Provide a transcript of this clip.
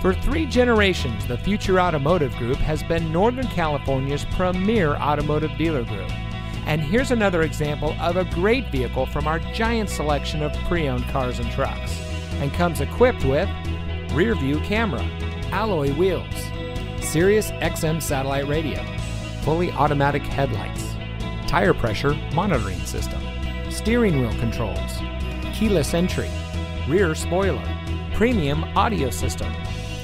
For three generations, the Future Automotive Group has been Northern California's premier automotive dealer group. And here's another example of a great vehicle from our giant selection of pre owned cars and trucks. And comes equipped with rear view camera, alloy wheels, Sirius XM satellite radio, fully automatic headlights, tire pressure monitoring system, steering wheel controls, keyless entry, rear spoiler, premium audio system,